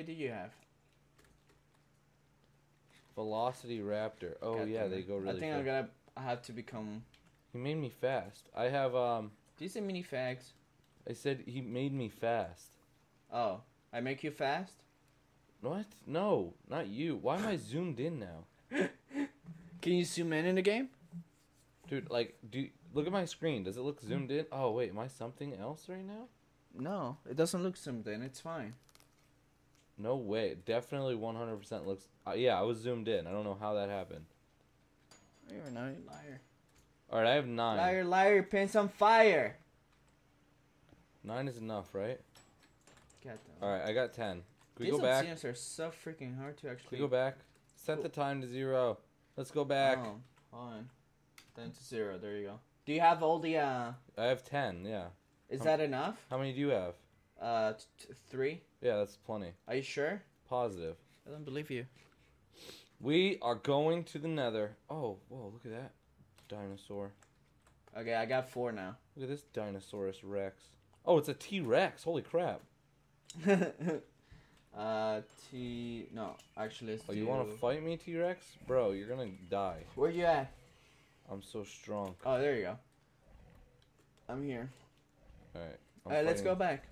many do you have? Velocity Raptor. Oh yeah, they go really I think. I'm gonna I have to become. He made me fast. I have um. These are mini fags. I said he made me fast. Oh, I make you fast. What? No, not you. Why am I zoomed in now, Can you zoom in in the game? dude? Like, do look at my screen. Does it look zoomed in? Oh wait, am I something else right now? No, it doesn't look zoomed in. It's fine. No way. Definitely 100% looks. Uh, yeah, I was zoomed in. I don't know how that happened. You're a liar. All right, I have nine. Liar, liar, your pants on fire. Nine is enough, right? All right, I got ten. Can we These go back? obsidians are so freaking hard to Can actually. we go back? Set the time to zero. Let's go back. Oh, hold on. Then to zero. There you go. Do you have all the? uh I have ten. Yeah. Is Um, that enough? How many do you have? Uh, t- t- three. Yeah, that's plenty. Are you sure? Positive. I don't believe you. We are going to the Nether. Oh, whoa! Look at that dinosaur. Okay, I got four now. Look at this Dinosaurus Rex. Oh, it's a T Rex. Holy crap! uh, T. No, actually, it's Oh, you want to fight me, T Rex? Bro, you're gonna die. Where you at? I'm so strong. Oh, there you go. I'm here. Alright. Alright, let's go back.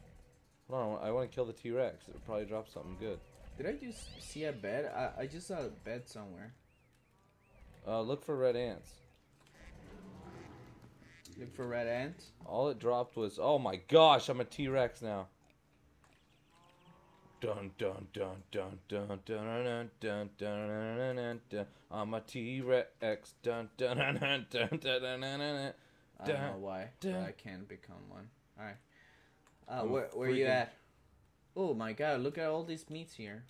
Hold on, I want to kill the T Rex. It'll probably drop something good. Did I just see a bed? I, I just saw a bed somewhere. Uh, look for red ants. Look for red ants. All it dropped was, oh my gosh, I'm a T Rex now. Dun dun dun dun dun dun dun dun dun dun dun dun. I'm a T Rex. Dun dun dun dun dun dun dun dun. I don't know why, but. I can become one. Alright. Uh, where, where you at? Oh my god, look at all these meats here.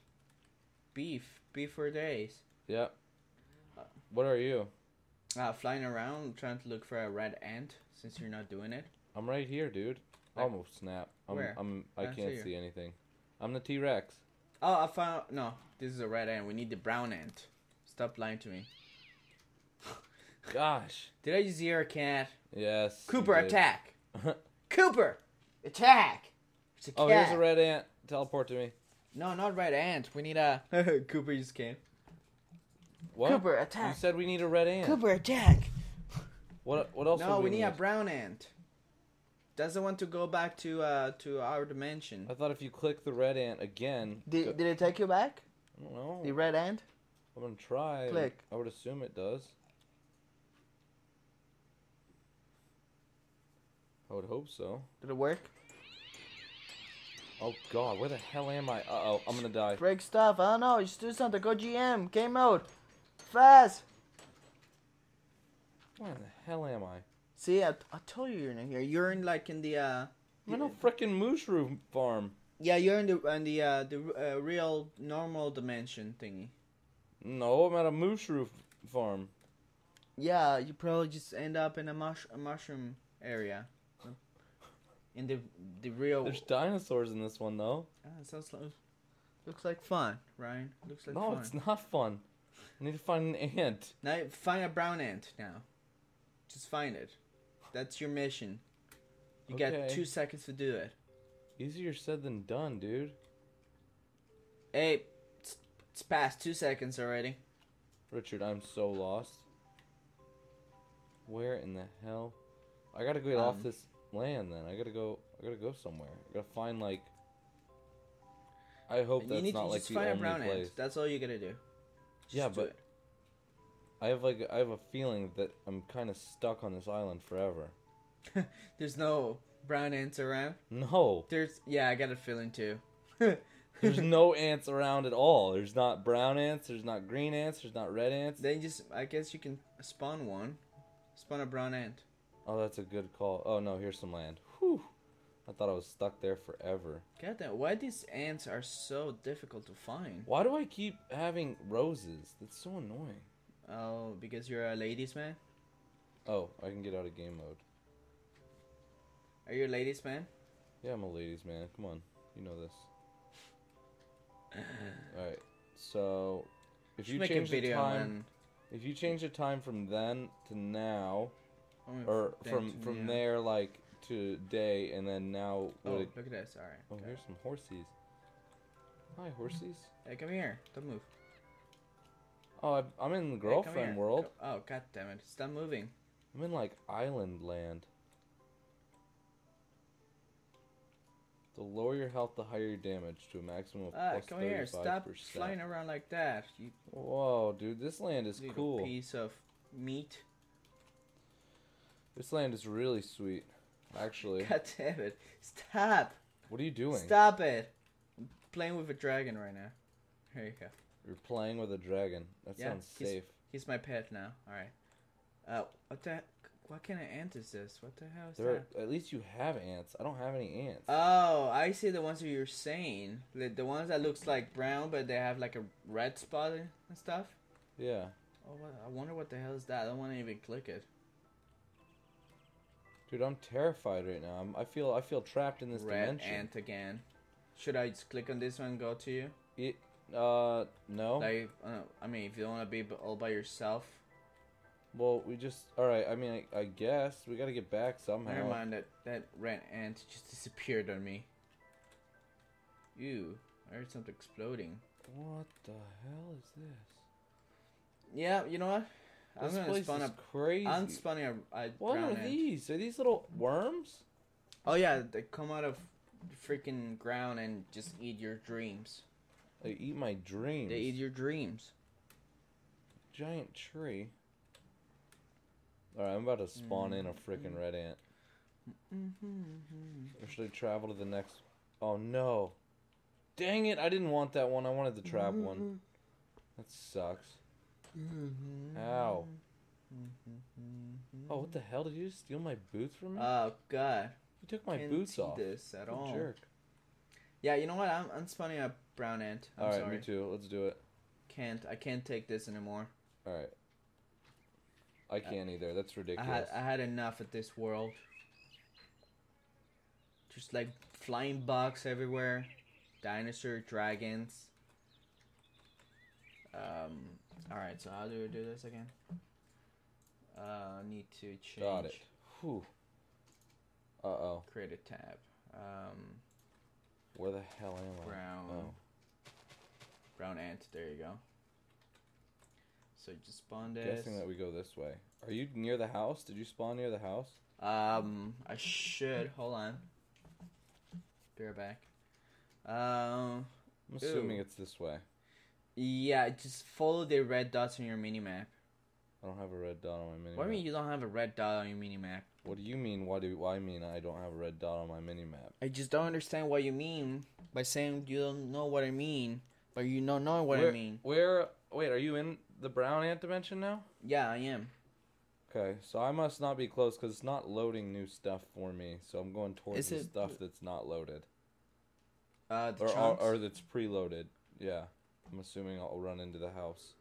Beef. Beef for days. Yep. What are you? Uh, flying around trying to look for a red ant since you're not doing it. I'm right here, dude. Like- Almost snap. I'm, Where? I'm. I I can't see see anything. I'm the T Rex. Oh, I found. No, this is a red ant. We need the brown ant. Stop lying to me. Gosh. Did I just hear a cat? Yes. Cooper, attack! Cooper, attack! It's a cat. Oh, here's a red ant. Teleport to me. No, not red ant. We need a. Cooper You just came. What? Cooper, attack! You said we need a red ant. Cooper, attack! What? What else? Do we need? No, we need a brown ant. Doesn't want to go back to uh to our dimension. I thought if you click the red ant again. go- Did, did it take you back? I don't know. The red ant? I'm gonna try. Click. I would assume it does. I would hope so. Did it work? Oh God, where the hell am I? Uh oh, I'm gonna die. Break stuff. I don't know. Just do something. Go GM. Game mode. Fast. Where the hell am I? See, I, I told you you're in here. You're in like in the uh. I'm in a frickin' mushroom farm. Yeah, you're in the in the uh, the uh, real normal dimension thingy. No, I'm at a mushroom farm. Yeah, you probably just end up in a, mush- a mushroom area. In the the real. There's dinosaurs in this one though. Ah, sounds like, looks like fun, Ryan. Looks like no, fun. it's not fun. I need to find an ant. Now find a brown ant now. Just find it. That's your mission. You got two seconds to do it. Easier said than done, dude. Hey, it's, it's past two seconds already. Richard, I'm so lost. Where in the hell? I gotta get Um, off this land then. I gotta go. I gotta go somewhere. I gotta find like. I hope And that's you need not to like just the find a only brown place. ant. That's all you gotta do. Just Yeah, do but- it. I have like I have a feeling that I'm kind of stuck on this island forever. There's no brown ants around. No, There's yeah, I got a feeling too. there's no ants around at all. There's not brown ants. There's not green ants. There's not red ants. Then just I guess you can spawn one. Spawn a brown ant. Oh, that's a good call. Oh no, here's some land. Whew. I thought I was stuck there forever. God damn, why these ants are so difficult to find? Why do I keep having roses? That's so annoying. Oh, because you're a ladies man? Oh, I can get out of game mode. Are you a ladies man? Yeah, I'm a ladies man. Come on, you know this. All right. So, if you change the time, and if you change the time from then to now, or from from there like to day, and then now, Oh, it, look at this. All right. oh, okay. here's some horsies. Hi, horsies. Hey, come here. Don't move. Oh, I, I'm in the girlfriend here. world. Co- Oh, god damn it. Stop moving. I'm in like island land. The lower your health, the higher your damage to a maximum of Ah, plus come here. 35%. Stop flying around like that. You Whoa, dude, this land is cool. piece of meat. This land is really sweet. Actually, God damn it. Stop. what are you doing? Stop it. I'm playing with a dragon right now. Here you go. You're playing with a dragon. That Yeah, sounds he's- safe. He's my pet now. Alright. Uh, what the What kind of ant is this? What the hell is There, that? at least you have ants. I don't have any ants. Oh, I see the ones that you're saying. The, the ones that looks like brown, but they have like a red spot and stuff. yeah. Oh, I wonder what the hell is that. I don't want to even click it. Dude, I'm terrified right now. I'm, I feel I feel trapped in this Red dimension. ant again. Should I just click on this one and go to you? It, uh, no. Like, uh, I mean, if you don't want to be all by yourself, well, we just. All right. I mean, I, I guess we got to get back somehow. never mind that that red ant just disappeared on me. Ew, I heard something exploding. What the hell is this? Yeah, you know what? I'm this gonna spawn is crazy. I'm spawning a, a what are ant. these? Are these little worms? Oh yeah, they come out of freaking ground and just eat your dreams. They eat my dreams. They eat your dreams. giant tree. All right, I'm about to spawn in a freaking red ant. Mm-hmm. Or should I travel to the next? Oh no! Dang it! I didn't want that one. I wanted the trap one. Mm-hmm. That sucks. Ow! Mm-hmm. Oh, what the hell? Did you just steal my boots from me? Oh god, you took my can't boots off. this at all. jerk. Yeah, you know what? I'm I'm spawning a brown ant. I'm All right, sorry. me too. Let's do it. Can't I can't take this anymore. All right. I uh, can't either. That's I ridiculous. had I had enough of this world. Just like flying bugs everywhere, dinosaur dragons. Um. All right. So how do we do this again? Uh, need to change. Got it. Whew. Uh oh. Create a tab. Um, Where the hell am I? brown. Oh. Brown ant. There you go. So you just spawn this. Guessing that we go this way. Are you near the house? Did you spawn near the house? Um, I should. Hold on. Be right back. Um, I'm assuming it's this way. Yeah, just follow the red dots on your mini map. I don't have a red dot on my mini What do you mean you don't have a red dot on your mini map? What do you mean? Why do why I mean I don't have a red dot on my mini map? I just don't understand what you mean by saying you don't know what I mean, but you don't know what where, I mean. Where? Wait, are you in the brown ant dimension now? Yeah, I am. Okay, so I must not be close because it's not loading new stuff for me. So I'm going towards Is the it- stuff that's not loaded Uh, the or, or or that's preloaded. Yeah, I'm assuming I'll run into the house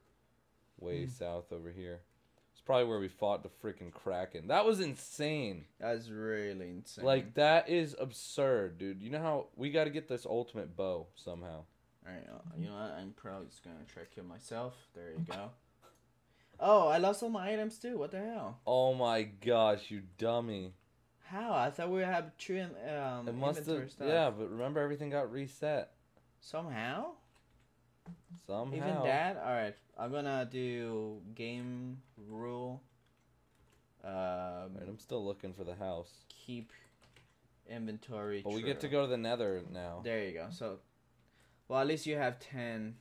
way Hmm. south over here. It's probably where we fought the freaking kraken. That was insane. That's really insane. Like that is absurd, dude. You know how we got to get this ultimate bow somehow. Alright, uh, you know what? I'm probably just gonna try to kill myself. There you go. Oh, I lost all my items too. What the hell? Oh my gosh, you dummy! How? I thought we had true um It must inventory have. stuff. Yeah, but remember everything got reset Somehow? Somehow. Even that? Alright. I'm gonna do game rule. Um Alright, I'm still looking for the house. keep inventory. But we get to go to the Nether now. There you go. So well at least you have 10,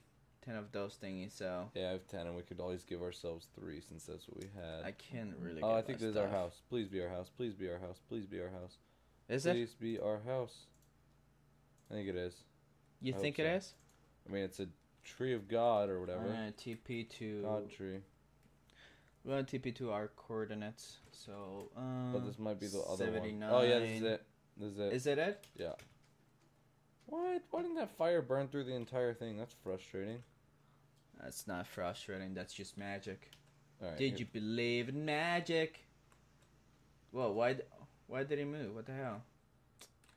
10 of those thingies, so Yeah, I have ten, and we could always give ourselves three since that's what we had. I can't really oh, I think this is our house. Please be our house. Please be our house. Please be our house. Is it? Please be our house. I think it is. You I think it so. is? I mean, it's a tree of God or whatever. I'm gonna TP to God tree. We're gonna TP to our coordinates. So um, But this might be the other 79. one. Oh yeah, this is it. This is it. Is it it? yeah. What? Why didn't that fire burn through the entire thing? That's frustrating. That's not frustrating. That's just magic. Right. Did here- you believe in magic? Whoa! Why? Why did he move? What the hell?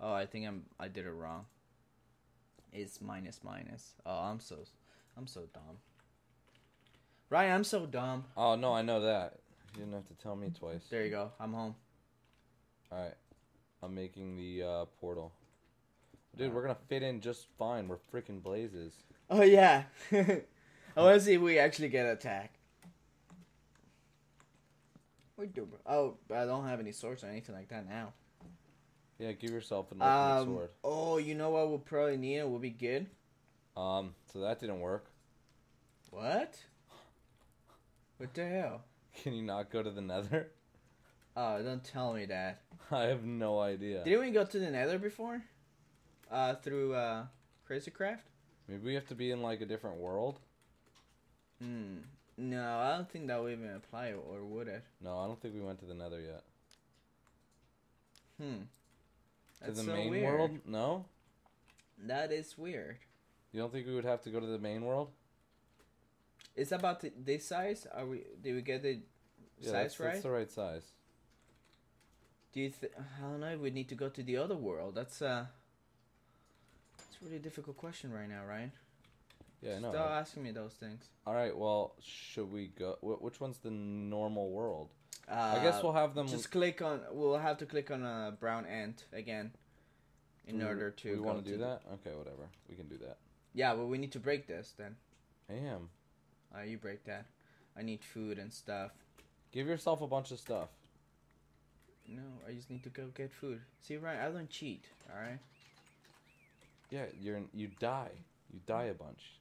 Oh, I think I'm. I did it wrong. It's minus minus. Oh, I'm so. I'm so dumb. Right, I'm so dumb. Oh no, I know that. You didn't have to tell me twice. There you go. I'm home. All right. I'm making the uh, portal. Dude, we're gonna fit in just fine. We're freaking blazes. Oh yeah. I want to see if we actually get attacked. We do. Oh, I don't have any swords or anything like that now. Yeah, give yourself an ultimate Um. sword. Oh, you know what? We'll probably need it. Will be good. Um, so that didn't work. What? What the hell? Can you not go to the Nether? Oh, don't tell me that. I have no idea. Didn't we go to the Nether before? Uh, through uh, Crazy Craft. Maybe we have to be in like a different world. Hmm. No, I don't think that would even apply, or would it? No, I don't think we went to the Nether yet. Hmm. To the so main weird. world? No. That is weird. You don't think we would have to go to the main world? It's about the, this size. Are we? Did we get the Yeah, size that's, right? that's the right size. Do you? Th- I don't know. if We need to go to the other world. That's uh. It's a really difficult question right now, right? Yeah, I know. Stop asking me those things. All right. Well, should we go? Wh- which one's the normal world? Uh, I guess we'll have them. just click on. We'll have to click on a brown ant again, in we- order to. We want to do that? Okay, whatever. We can do that. Yeah, but we need to break this then. I am. Uh, you break that. I need food and stuff. Give yourself a bunch of stuff. No, I just need to go get food. See, Ryan, I don't cheat. All right. Yeah, you're you die. You die a bunch.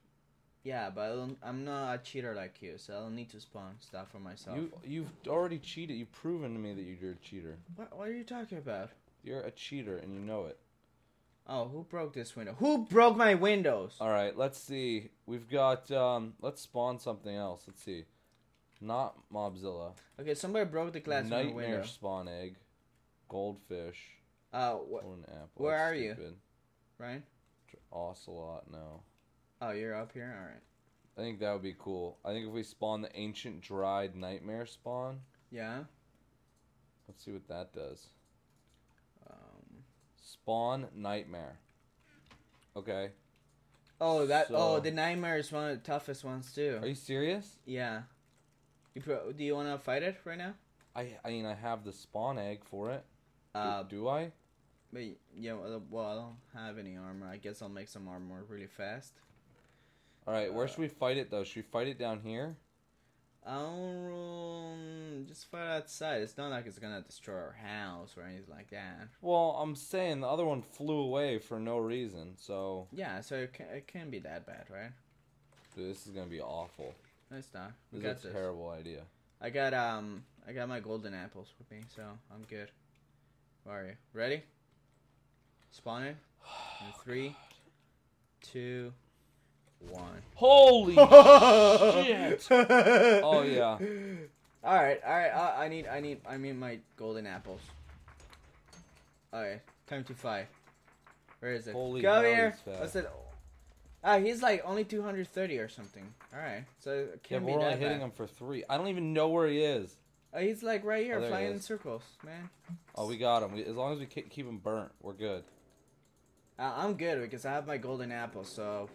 Yeah, but I don't, I'm not a cheater like you, so I don't need to spawn stuff for myself. You you've already cheated. You've proven to me that you're a cheater. What? What are you talking about? You're a cheater and you know it. Oh, who broke this window? Who broke my windows? All right, let's see. We've got um let's spawn something else. Let's see. Not Mobzilla. Okay, somebody broke the glass Nightmare window. spawn egg. Goldfish. Uh, what? Or an apple. where That's are you? stupid. Ryan? Ocelot, no. Oh, you're up here. All right. I think that would be cool. I think if we spawn the ancient dried nightmare spawn, Yeah. let's see what that does. Spawn nightmare. Okay. Oh, that. oh, the nightmare is one of the toughest ones too. Are you serious? Yeah. You pro- do you want to fight it right now? I I mean I have the spawn egg for it. Do, Uh, do I? but yeah. Well, well, I don't have any armor. I guess I'll make some armor really fast. All right. Where uh, should we fight it though? Should we fight it down here? Um, just fight outside. It's not like it's gonna destroy our house or anything like that. Well, I'm saying the other one flew away for no reason. So Yeah, so it can, it can be that bad, right? dude, this is gonna be awful. No, it's not. We This got is a this. terrible idea. I got um, I got my golden apples with me, so I'm good. Where are you? Ready? Spawn. In three, two, one. Holy shit! Oh yeah. All right, all right. I, I need, I need, I need my golden apples. All right, time to fight. Where is it? Holy Go here. he's fast. What's it? Ah, he's like only 230 or something. All right, so it Yeah, can't but be we're only hitting bad. him for three. I don't even know where he is. Oh, he's like right here, Oh, there he flying in circles, man. Oh, we got him. We, as long as we keep him burnt, we're good. Uh, I'm good because I have my golden apple, so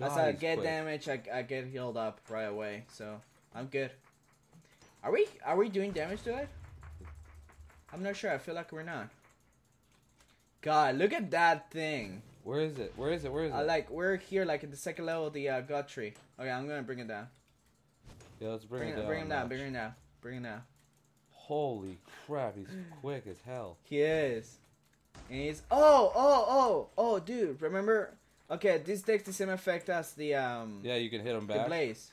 as, as I get quick. damage, I, I get healed up right away. So I'm good. Are we are we doing damage to it? I'm not sure. I feel like we're not. God, look at that thing. Where is it? Where is it? Where is it? I like we're here, like at the second level of the uh, god tree. Okay, I'm gonna bring it down. yeah, let's bring, Bring, it it, down. bring him down. Bring him down. Bring him down. Holy crap, he's quick as hell. He is. And he's oh oh oh oh dude. Remember? Okay, this takes the same effect as the um Yeah, you can hit him the back. blaze.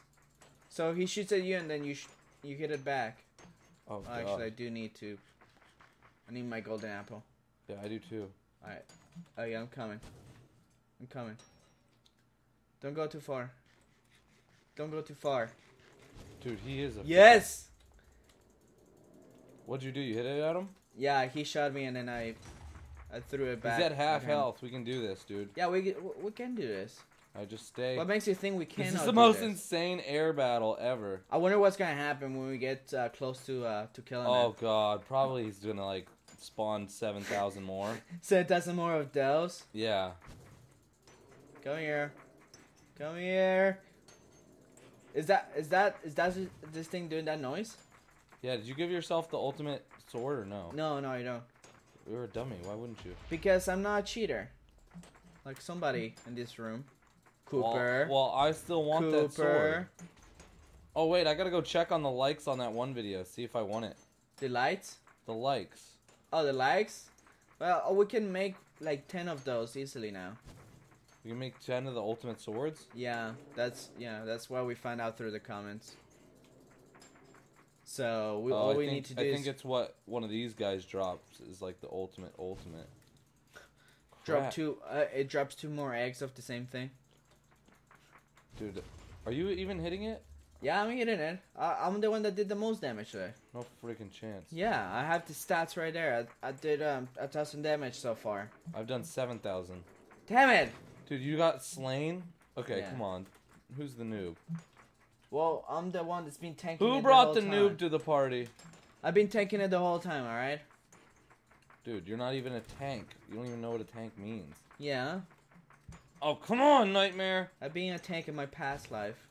So he shoots at you and then you sh- you hit it back. Oh, Oh, actually, I do need to. I need my golden apple. Yeah, I do too. All right. Oh yeah, I'm coming. I'm coming. Don't go too far. Don't go too far. Dude, he is a. Yes. What'd you do? You hit it at him? Yeah, he shot me and then I, I threw it back. He's at half health. We can do this, dude. Yeah, we get- we can do this. I just stay. What makes you think we can? This is the most this? insane air battle ever. I wonder what's gonna happen when we get uh, close to uh, to killing Oh god, probably he's gonna like spawn seven thousand more. So it doesn't more of those. Yeah. Come here. Come here. Is that is that is that this thing doing that noise? Yeah. Did you give yourself the ultimate sword or no? No, no, you don't. You're a dummy. Why wouldn't you? Because I'm not a cheater. like somebody in this room. Well- Cooper. Well, I still want that sword. Cooper. Oh wait, I gotta go check on the likes on that one video. See if I want it. The lights. The likes. Oh, the likes. Well, oh, we can make like ten of those easily now. We can make ten of the ultimate swords. Yeah, that's yeah, that's what we find out through the comments. So we, Oh, all I we think, need to do I is think it's what one of these guys drops is like the ultimate ultimate. drop Crap. two. Uh, it drops two more eggs of the same thing. Dude, are you even hitting it? Yeah, I'm hitting it. Uh, I'm the one that did the most damage today. No freaking chance. Yeah, I have the stats right there. I, I did um a thousand damage so far. I've done seven thousand. Damn it! Dude, you got slain. Okay, Yeah. come on. Who's the noob? Well, I'm the one that's been tanking. Who brought the, the, noob to the party? I've been tanking it the whole time. All right. Dude, you're not even a tank. You don't even know what a tank means. Yeah, Oh, come on, Nightmare. I've been a tank in my past life.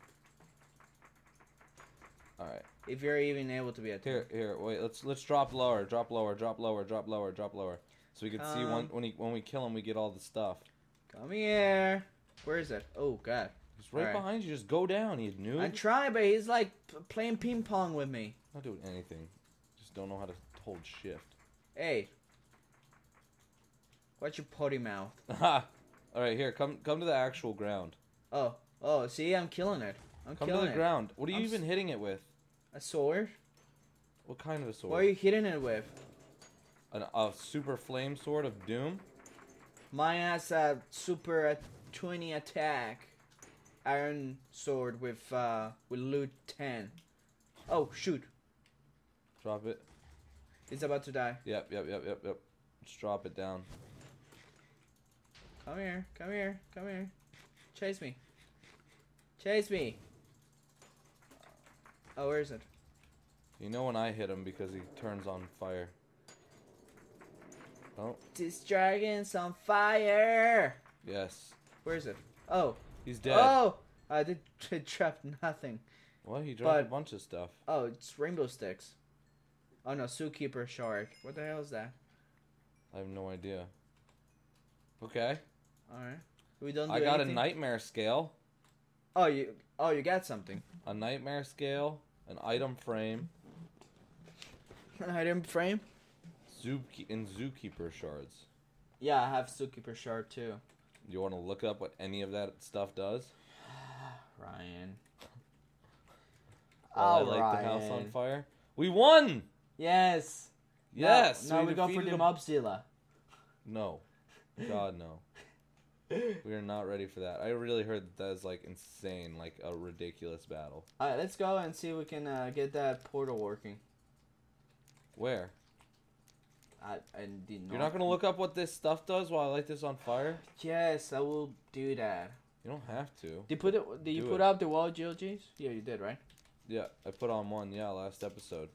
All right. If you're even able to be a tank. Here, here. Wait. Let's let's drop lower. Drop lower. Drop lower. Drop lower. Drop lower. So we can see when Um, when he, when we kill him, we get all the stuff. Come here. Where is it? Oh God. He's right Alright. behind you. Just go down. You noob. I try, but he's like playing ping pong with me. Not doing anything. Just don't know how to hold shift. Hey. Watch your potty mouth. All right, here. Come come to the actual ground. Oh, oh, see, I'm killing it. I'm killing Come to the it. ground. What are you I'm even hitting it with? A sword? What kind of a sword? What are you hitting it with? An, a super flame sword of doom? Mine has a super uh, 20 attack. Iron sword with uh with loot 10. Oh shoot, Drop it. it's about to die. Yep, yep, yep, yep, yep. Just drop it down. Come here, come here, come here. Chase me. Chase me. Oh, where is it? You know when I hit him because he turns on fire. Oh, This dragon's on fire. yes. Where is it? Oh, He's dead. oh! I did drop nothing. Well, he dropped a bunch of stuff. Oh, it's rainbow sticks. Oh no, zookeeper shard. What the hell is that? I have no idea. Okay. All right, we don't. Do I got anything? a nightmare scale, Oh, you. Oh, you got something. a nightmare scale, an item frame, An item frame. zoo and zookeeper shards. Yeah, I have zookeeper shard too. You want to look up what any of that stuff does? Ryan. While I Oh, light the house on Ryan. fire. We won. Yes. Yes. Now, now we, go for the. Mobzilla. No. God no. we are not ready for that. I really heard that, that is like insane, like a ridiculous battle. All right, let's go and see if we can uh, get that portal working. Where? I, I did not. You're not gonna look up what this stuff does while I light this on fire? Yes, I will do that. You don't have to. Did you put it? Did you Do put it. up the wall of GLGs? Yeah, you did, right? Yeah, I put on one. Yeah, last episode.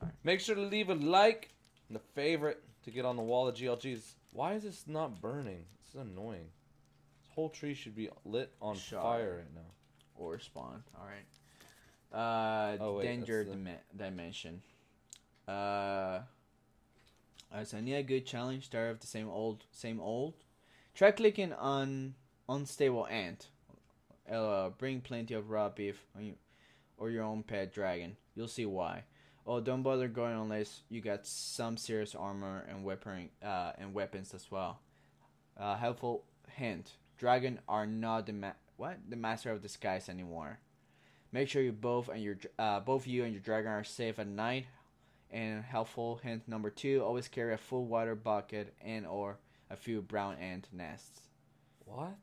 Alright. Make sure to leave a like and a favorite to get on the wall of GLGs. Why is this not burning? This is annoying. This whole tree should be lit on Shut fire right now. Or spawn. All right. Uh, Oh, wait, danger dim- dimension. Uh, as I need a good challenge. Start of the same old, same old. Try clicking on unstable ant. Uh, bring plenty of raw beef or your own pet dragon. You'll see why. Oh, don't bother going unless you got some serious armor and weapon uh, and weapons as well. Uh, helpful hint: Dragon are not the ma- what the master of disguise anymore. Make sure you both and your uh, both you and your dragon are safe at night. And helpful hint number two: always carry a full water bucket and or a few brown ant nests. What?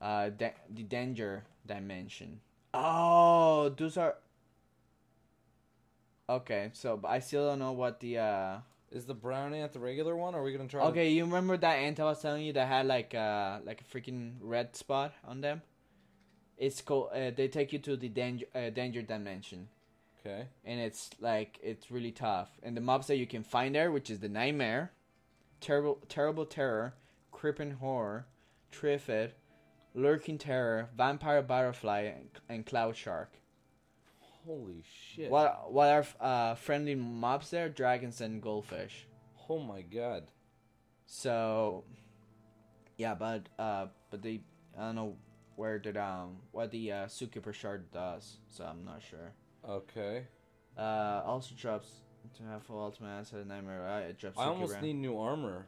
Uh, da- the danger dimension. Oh, those are. Okay, so but I still don't know what the uh. Is the brown ant the regular one? Or are we gonna try? to- Okay, you remember that ant I was telling you that had like uh like a freaking red spot on them? It's called. Uh, they take you to the danger uh, danger dimension, Okay. and it's like it's really tough. And the mobs that you can find there, which is the nightmare, terrible terrible terror, creeping horror, triffid, lurking terror, vampire butterfly, and, and cloud shark. Holy shit. What what are uh friendly mobs there? Dragons and goldfish. Oh my god. So, Yeah, but uh, but they I don't know where did um what the uh, Zookeeper shard does, so I'm not sure. Okay. Uh, also drops to have full ultimate asset nightmare. Right? It drops. I almost need new armor.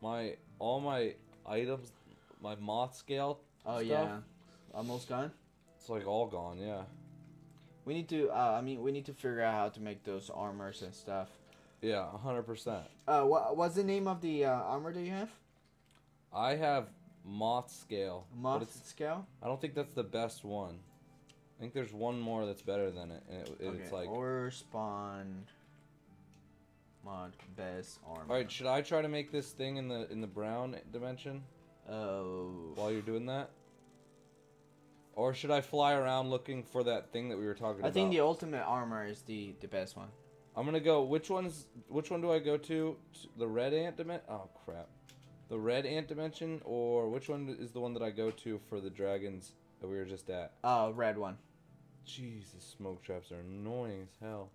My all my items, my moth scale. Oh stuff, yeah, almost gone. It's like all gone. Yeah. We need to. Uh, I mean, we need to figure out how to make those armors and stuff. Yeah, hundred percent. Uh, what what's the name of the uh, armor that you have? I have moth scale. Moth scale. I don't think that's the best one. I think there's one more that's better than it, and it, it's like. OreSpawn mod best armor. All right, should I try to make this thing in the in the brown dimension Oh. while you're doing that? Or should I fly around looking for that thing that we were talking I about? I think the ultimate armor is the the best one. I'm gonna go. Which one's? Which one do I go to? The red ant dimension? Oh crap! The red ant dimension, or which one is the one that I go to for the dragons that we were just at? Uh, red one. Jesus, smoke traps are annoying as hell.